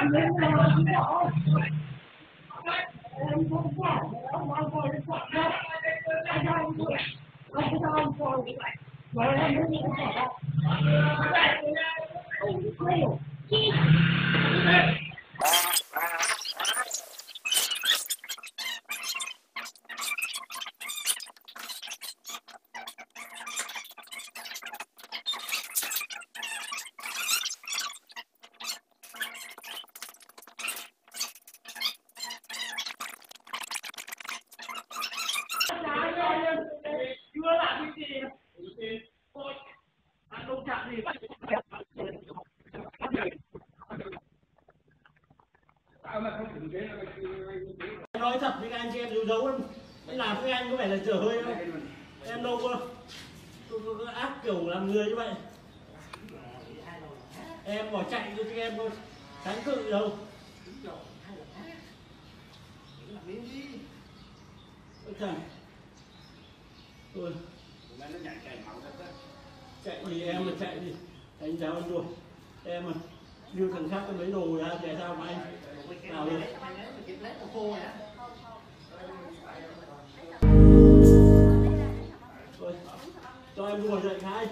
Không bỏ. Anh em không bỏ. Em không bỏ. Ông bảo rồi không bỏ đâu. Anh không bỏ. Anh không bỏ. Rồi em mới không bỏ đâu. Không có. chưa làm cái gì thôi ăn không chạm gì nói thật với các anh chị em dù giấu em em làm với anh có phải là dở hơi không? em đâu có, có, có, có ác kiểu làm người như vậy. Em bỏ chạy cho em thôi. Kháng cự đâu. Ôi trời. Ôi. Chạy thì em mà chạy đi. Anh giáo anh đuổi. Em mà như thằng khác cái mấy đồ ra chạy sao mà anh? Nào Thôi, cho em mua dậy hai